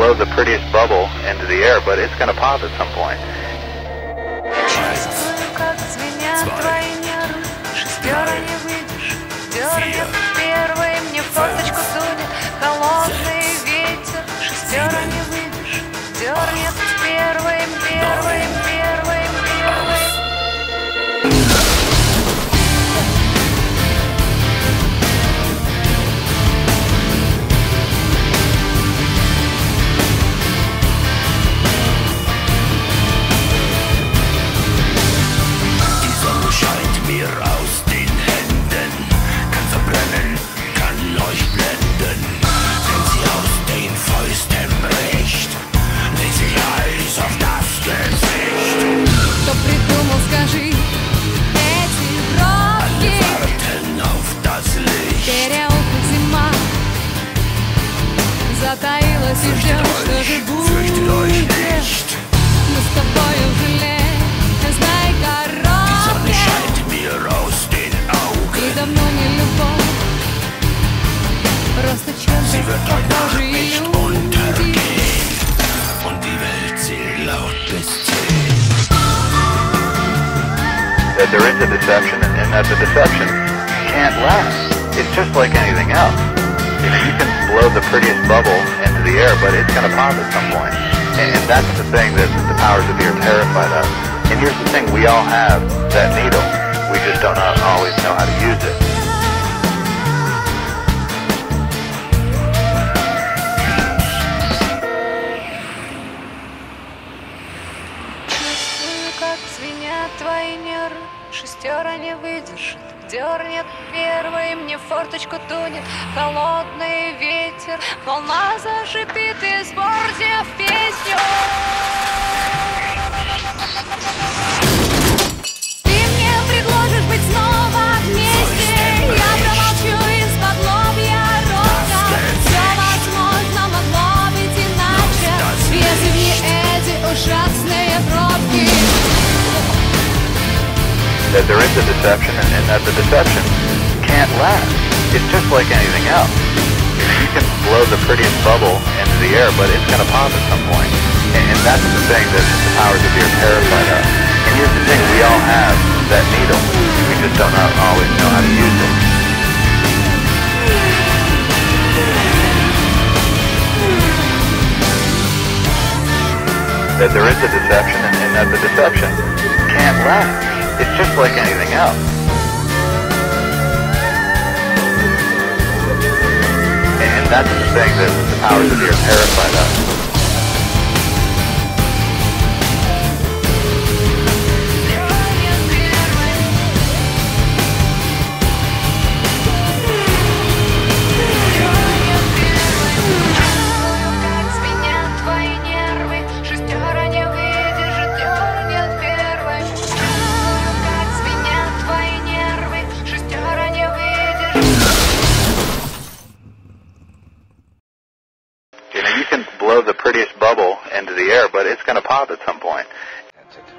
blow the prettiest bubble into the air, but it's going to pop at some point. Чувствую, sie wird heute Nacht nicht untergehen Und die Welt laut bis 10 There is a deception, and that the deception can't last. It's just like anything else. You, know, you can blow the prettiest bubble into the air, but it's going to pop at some point. And, and that's the thing that the powers of the are terrified of. And here's the thing, we all have that needle. We just don't always know how to use it. Звенят твои нервы Шестера не выдержит Дернет первый, мне в форточку тунет Холодный ветер. Волна зашипит, испортив песню. Ты That there is a deception, and, and that the deception can't last. It's just like anything else. You can blow the prettiest bubble into the air, but it's going to pop at some point. And, and that's the thing that the powers of the are terrified of. And here's the thing, we all have that needle. We just don't always know how to use it. That there is a deception, and, and that the deception can't last. It's just like anything else. And that's the thing that the powers of the are terrified of. You know, you can blow the prettiest bubble into the air, but it's going to pop at some point.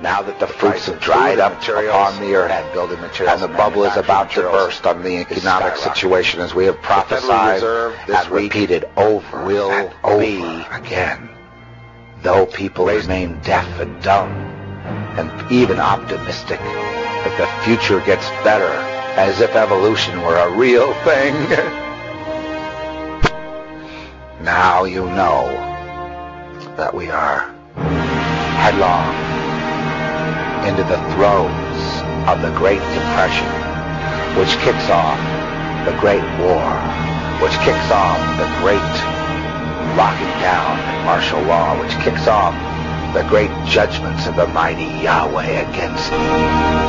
Now that the fruits have dried up upon the earth and building materials and the bubble is about to burst on the economic situation as we have prophesied Reserve and repeated over will and over be again. Though people remain deaf and dumb and even optimistic that the future gets better as if evolution were a real thing. now you know that we are headlong into the throes of the Great Depression, which kicks off the Great War, which kicks off the Great Locking Down and Martial Law, which kicks off the great judgments of the mighty Yahweh against